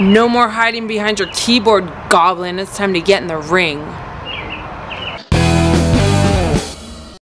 No more hiding behind your keyboard, Goblin. It's time to get in the ring.